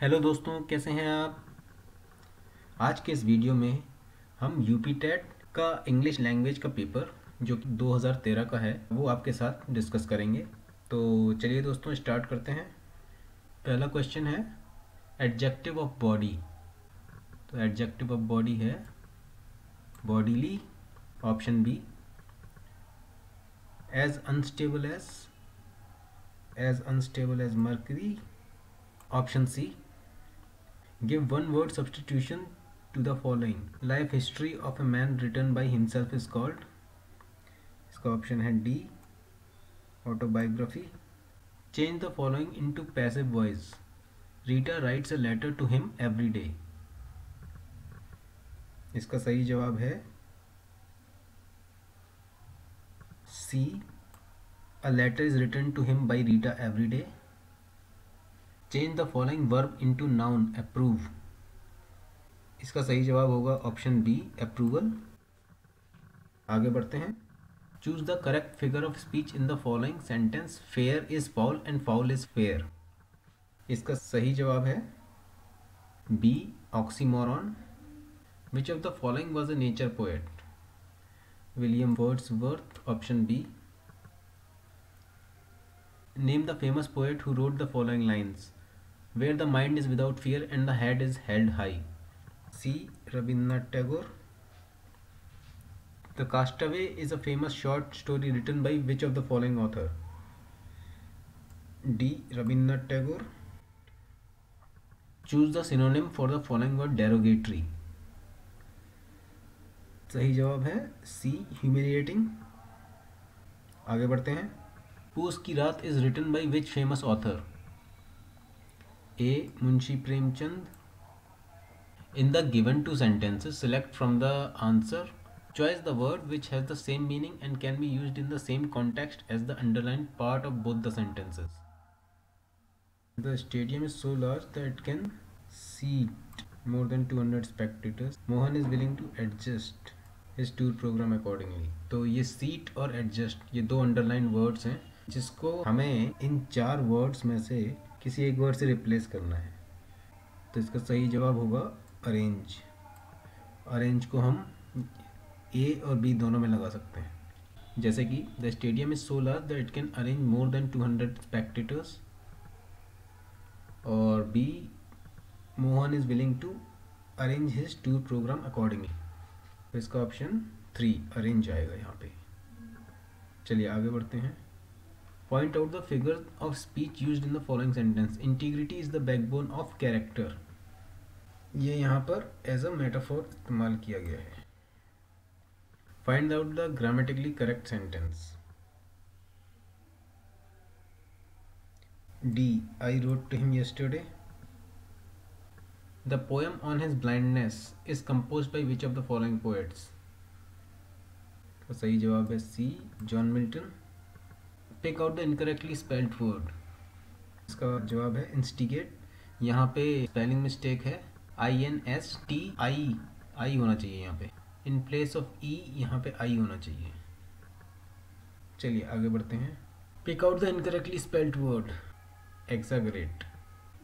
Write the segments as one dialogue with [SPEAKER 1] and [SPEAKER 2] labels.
[SPEAKER 1] Hello दोस्तों, कैसे हैं आप? आज के इस वीडियो में हम यूपी टेट का इंग्लिश लैंग्वेज का पेपर, जो कि 2013 का है, वो आपके साथ डिस्कस करेंगे। तो चलिए दोस्तों, स्टार्ट करते हैं। पहला क्वेश्चन है एडजेक्टिव ऑफ़ बॉडी तो एडजेक्टिव ऑफ़ बॉडी है bodily option B as unstable as as unstable as mercury option C Give one word substitution to the following. Life history of a man written by himself is called. इसका option है D autobiography change the following into passive voice Rita writes a letter to him every day इसका सही जवाब है C a letter is return to him by Rita every day Change the following verb into noun approve इसका सही जवाब होगा option B approval आगे बढ़ते हैं। Choose the correct figure of speech in the following sentence fair is foul and foul is fair इसका सही जवाब है B oxymoron which of the following was a nature poet William Wordsworth option B name the famous poet who wrote the following lines where the mind is without fear and the head is held high. C. Rabindranath Tagore. The Castaway is a famous short story written by which of the following author? D. Rabindranath Tagore. Choose the synonym for the following word derogatory. सही जवाब है सी humiliating आगे बढ़ते हैं Poos ki Raat is written by which famous author A Munshi Premchand in the given two sentences select from the answer choice the word which has the same meaning and can be use in the same context as the underline part of both the sentences the stadium is so large that can seat more than two hundred spectators Mohan is willing to adjust his tour programme accordingly तो ये seat और adjust ये दो underline words हैं, जिसको हमें इन चार वर्ड्स में से किसी एक वर्ड से रिप्लेस करना है। तो इसका सही जवाब होगा अरेंज अरेंज को हम ए और बी दोनों में लगा सकते हैं। जैसे कि the stadium is so large it can arrange more than two hundred spectators और B Mohan is willing to arrange his tour programme accordingly तो इसका ऑप्शन थ्री अरेंज आएगा यहाँ पे। चलिए आगे बढ़ते हैं। Point out the figures of speech used in the following sentence. Integrity is the backbone of character. ये यहाँ पर एज अ मेटाफोर इस्तेमाल किया गया है find out the grammatically correct sentence D I wrote to him yesterday The poem on his blindness is composed by which of the following poets? तो सही जवाब है सी John Milton Take out the incorrectly spelled word इसका जवाब है instigate यहाँ पे spelling mistake है. I N S T I I होना चाहिए यहाँ पे. इन प्लेस ऑफ़ ई यहाँ पे आई होना चाहिए. चलिए आगे बढ़ते हैं. Pick out the incorrectly spelled word exaggerate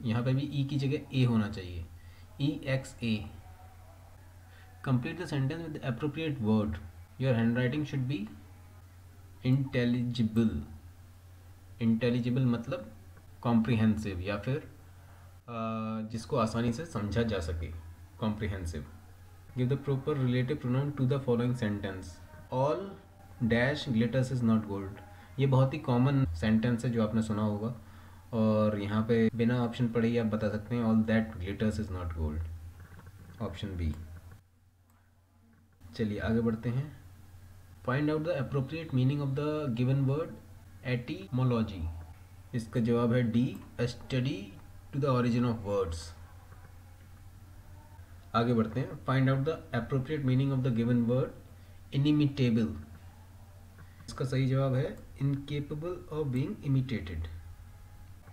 [SPEAKER 1] यहाँ पे भी ई e की जगह ए होना चाहिए. E X A complete the sentence with appropriate word your handwriting should be intelligible intelligible मतलब कॉम्प्रिहेंसिव या फिर जिसको आसानी से समझा जा सके comprehensive give the proper relative pronoun to the following sentence all dash glitters is not gold ये बहुत ही कॉमन सेंटेंस है जो आपने सुना होगा। और यहाँ पे बिना ऑप्शन पढ़े ही आप बता सकते हैं all that glitters is not gold option B चलिए आगे बढ़ते हैं. Find out the appropriate meaning of the given word etymology. इसका जवाब है D study to the origin of words आगे बढ़ते हैं। Find out the appropriate meaning of the given word inimitable इसका सही जवाब है इनकेपेबल ऑफ़ बीइंग इमिटेटेड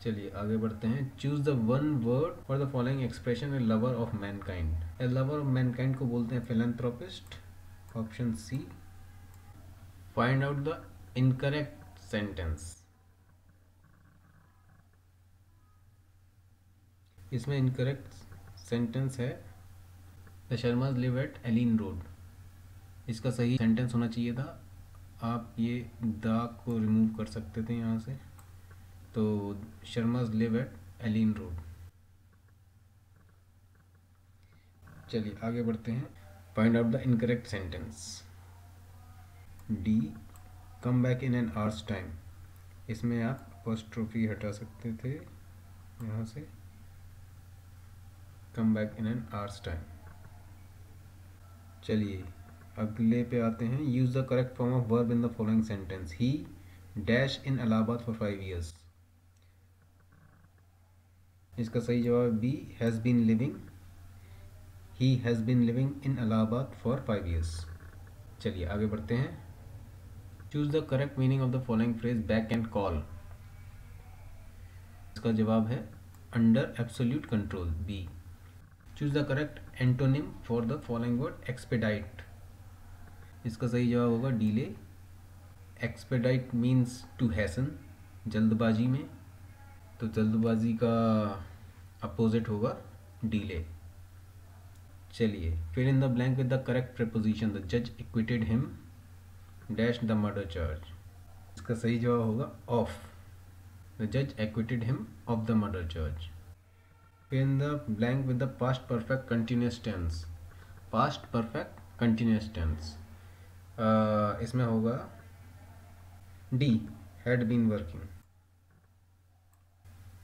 [SPEAKER 1] चलिए, आगे बढ़ते हैं। Choose the one word for the following expression a lover of mankind a lover of mankind को बोलते हैं philanthropist option C find out the incorrect sentence. इसमें इनकरेक्ट सेंटेंस है the Sharmas live at Allen road इसका सही sentence होना चाहिए था। आप ये द को रिमूव कर सकते थे यहाँ से। तो Sharmas live at Allen road चलिए, आगे बढ़ते हैं। Find out the incorrect sentence D come back in an hours time. इसमें आप ट्रॉफी हटा सकते थे, यहाँ से। Come back in an hours time. चलिए, अगले पे आते हैं। Use the correct form of verb in the following sentence he dash in Allahabad for five years इसका सही जवाब B has been living he has been living in Allahabad for five years चलिए, आगे बढ़ते हैं। Choose the correct meaning of the following phrase back and call इसका जवाब है under absolute control B choose the correct antonym for the following word expedite इसका सही जवाब होगा delay expedite means to hasten जल्दबाजी में. तो जल्दबाजी का अपोजिट होगा डीले चलिए फिर in the blank with the correct preposition the जज acquitted him dash the murder charge इसका सही जवाब होगा ऑफ़ द जज acquitted him of the murder charge in the blank with the past perfect continuous tense past perfect continuous tense इसमें होगा D had been working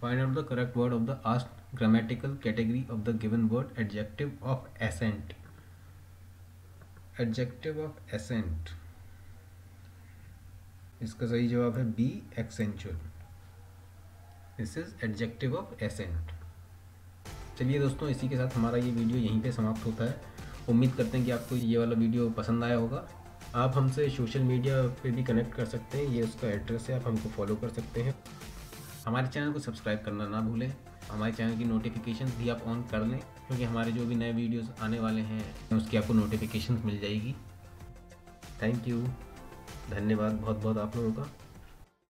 [SPEAKER 1] find out the correct word of the asked grammatical category of the given word adjective of ascent adjective of ascent इसका सही जवाब है B accentual this is adjective of ascent चलिए दोस्तों, इसी के साथ हमारा ये वीडियो यहीं पे समाप्त होता है। उम्मीद करते हैं कि आपको ये वाला वीडियो पसंद आया होगा। आप हमसे सोशल मीडिया पे भी कनेक्ट कर सकते हैं। ये उसका एड्रेस है, आप हमको फॉलो कर सकते हैं। हमारे चैनल को सब्सक्राइब करना ना भूलें। हमारे चैनल की नोटिफिकेशन भी आप ऑन कर लें, क्योंकि हमारे जो भी नए वीडियोस आने वाले हैं, उसकी आपको नोटिफिकेशन मिल जाएगी। थैंक यू धन्यवाद बहुत बहुत आप लोगों का।